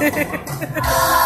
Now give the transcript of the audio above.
Ha ha ha ha!